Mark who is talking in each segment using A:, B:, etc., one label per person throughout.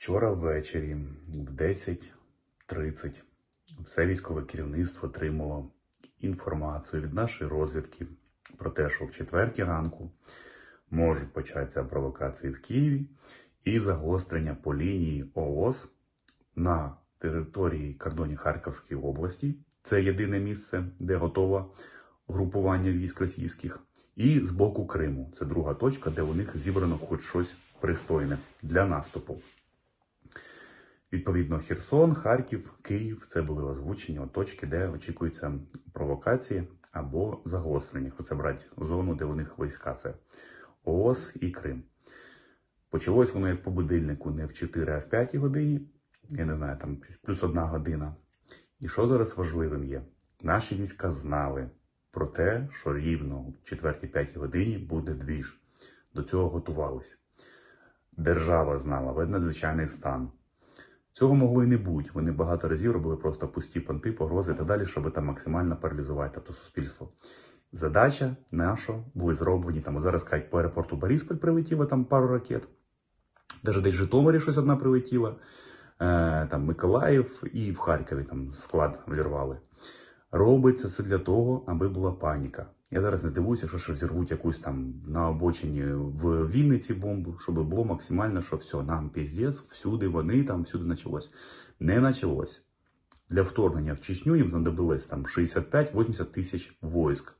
A: Вчора ввечері в 10.30 все військове керівництво отримало інформацію від нашої розвідки про те, що в четвертій ранку можуть початися провокації в Києві і загострення по лінії ООС на території кордонів Харківської області. Це єдине місце, де готове групування військ російських. І з боку Криму. Це друга точка, де у них зібрано хоч щось пристойне для наступу. Відповідно, Херсон, Харків, Київ це були озвучені точки, де очікуються провокації або загострення. Це брати зону, де у них війська це ООС і Крим. Почалось воно як по будильнику не в 4, а в 5 годині. Я не знаю, там плюс одна година. І що зараз важливим є? Наші війська знали про те, що рівно в 4-5 годині буде двіж. До цього готувалися. Держава знала, вед надзвичайний стан. Цього могло і не бути. Вони багато разів робили просто пусті понти, погрози і так далі, щоб там максимально паралізувати тобто суспільство. Задача наша були зроблені там. Зараз кажуть, по аеропорту Борисполь прилетіло там пару ракет. Навіть десь в Житомирі щось одна прилетіла, е, там Миколаїв і в Харкові там склад взірвали. Робиться це для того, аби була паніка. Я зараз не здивуюся, що ще взірвуть якусь там на обочині в Вінниці бомбу, щоб було максимально, що все, нам піздець, всюди вони там, всюди почалось. Не почалось. Для вторгнення в Чечню їм знадобилось там 65-80 тисяч войск.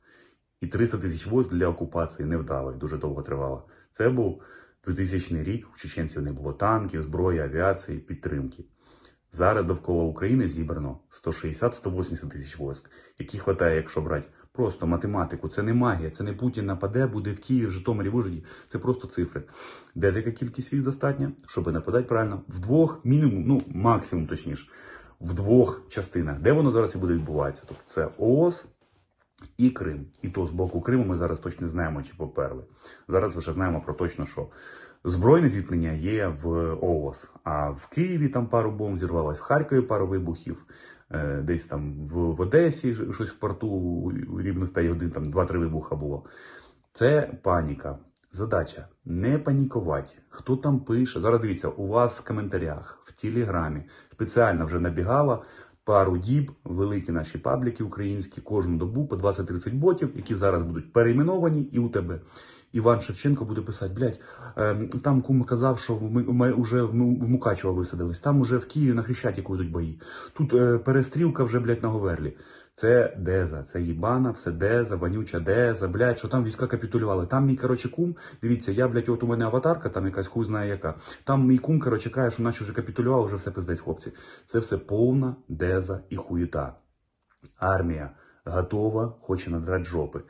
A: І 300 тисяч войск для окупації не вдали, дуже довго тривало. Це був 2000 рік, у чеченців не було танків, зброї, авіації, підтримки. Зараз довкола України зібрано 160-180 тисяч войск, які хватає, якщо брати просто математику. Це не магія, це не Путін нападе, буде в Києві, в Житомирі, в Ужгороді. Це просто цифри. Де така кількість військ достатня, щоб нападати правильно в двох, мінімум, ну максимум точніше, в двох частинах, де воно зараз і буде відбуватися. Тобто це ООС. І Крим. І то з боку Криму ми зараз точно не знаємо, чи поперли. Зараз вже знаємо про точно, що збройне зіткнення є в ООС. А в Києві там пару бомб зірвалось, в Харкові пару вибухів, е, десь там в, Одесі щось в порту рівно в 5 годин, там 2-3 вибуха було. Це паніка. Задача не панікувати. Хто там пише? Зараз дивіться, у вас в коментарях, в Телеграмі спеціально вже набігала пару діб, великі наші пабліки українські, кожну добу по 20-30 ботів, які зараз будуть перейменовані, і у тебе. Іван Шевченко буде писати: блядь, е, там кум казав, що ми, вже в Мукачево висадились, там уже в Києві на Хрещатіку йдуть бої. Тут е, перестрілка вже, блядь, на Говерлі. Це Деза, це їбана, все Деза, вонюча Деза, блядь, що там війська капітулювали. Там мій, короче, кум, дивіться, я, блядь, от у мене аватарка, там якась хуй знає яка. Там мій кум, короче, каже, що наче вже капітулював, вже все пиздець, хлопці. Це все повна Деза і хуєта. Армія готова, хоче надрати жопи.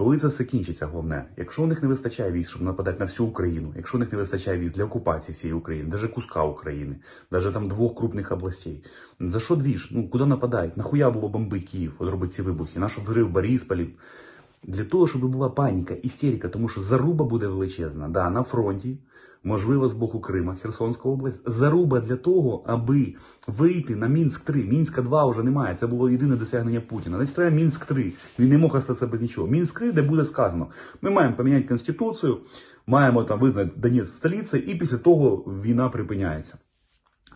A: Коли це все кінчиться, головне, якщо у них не вистачає військ, щоб нападати на всю Україну, якщо у них не вистачає військ для окупації всієї України, навіть куска України, навіть там двох крупних областей, за що двіж? Ну куди нападають? Нахуя було бомбити Київ, от робити ці вибухи? На що взрив Борисполі? Для того, щоб була паніка, істерика, тому що заруба буде величезна. Да, на фронті, можливо, з боку Крима, Херсонська область. Заруба для того, аби вийти на Мінськ 3 Мінська 2 вже немає. Це було єдине досягнення Путіна. Значить, треба Мінськ 3 Він не мог остатися без нічого. Мінськ 3 де буде сказано, ми маємо поміняти конституцію, маємо там визнати Донець столицею, і після того війна припиняється.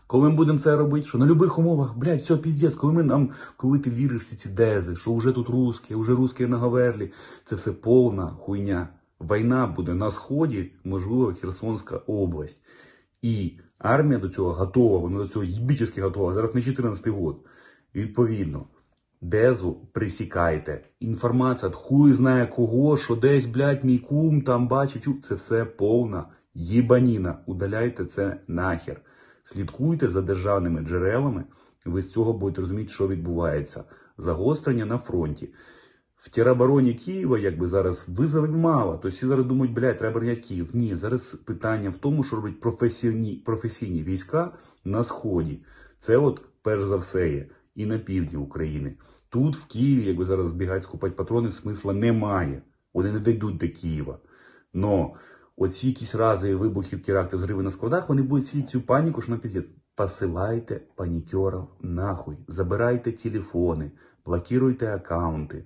A: Коли ми будемо це робити, що на будь-яких умовах, блядь, все, піздець, коли ми нам, коли ти віриш всі ці дези, що вже тут русські, вже русські на Гаверлі, це все повна хуйня. Війна буде на сході, можливо, Херсонська область. І армія до цього готова, вона до цього їбічески готова. Зараз не 14 год. Відповідно, дезу присікайте. Інформація, хуй знає кого, що десь, блядь, мій кум там бачив, чув. Це все повна їбаніна. Удаляйте це нахер. Слідкуйте за державними джерелами, ви з цього будете розуміти, що відбувається. Загострення на фронті. В теробороні Києва, якби зараз визовів мало. Тобто всі зараз думають, блядь, треба бороняти Київ. Ні, зараз питання в тому, що роблять професійні професійні війська на сході. Це от перш за все є і на півдні України. Тут, в Києві, якби зараз збігати скупати патрони, смисла немає. Вони не дійдуть до Києва. Но оці якісь рази вибухів, теракти, зриви на складах, вони будуть сіяти цю паніку, що на піздець. Посилайте панікерів нахуй, забирайте телефони, блокируйте аккаунти.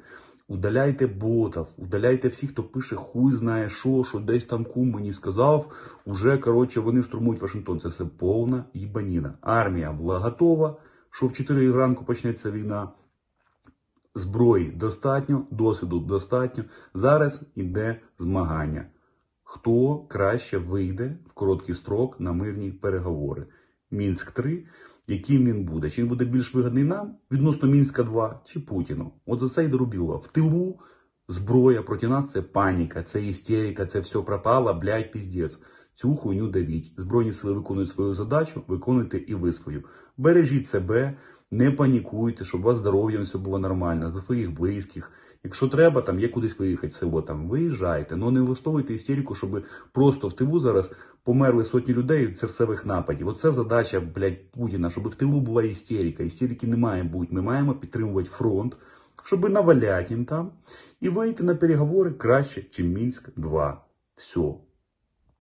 A: Удаляйте ботів, удаляйте всіх, хто пише хуй знає що, що десь там кум мені сказав. Уже, коротше, вони штурмують Вашингтон. Це все повна їбаніна. Армія була готова, що в 4 ранку почнеться війна. Зброї достатньо, досвіду достатньо. Зараз іде змагання. Хто краще вийде в короткий строк на мирні переговори? Мінськ 3 яким він буде? Чи він буде більш вигідний нам відносно Мінська 2 чи Путіну? От за це й доробіло. В тилу зброя проти нас це паніка, це істерика, це все пропало, блядь, піздець. Цю хуйню давіть. Збройні сили виконують свою задачу, виконуйте і ви свою. Бережіть себе, не панікуйте, щоб у вас здоров'ям все було нормально, за своїх близьких. Якщо треба, там є кудись виїхати село, там виїжджайте, але не влаштовуйте істерику, щоб просто в тилу зараз померли сотні людей від серцевих нападів. Оце задача, блядь, Путіна, щоб в тилу була істерика. Істерики не має бути. Ми маємо підтримувати фронт, щоб наваляти їм там і вийти на переговори краще, ніж Мінськ 2. Все.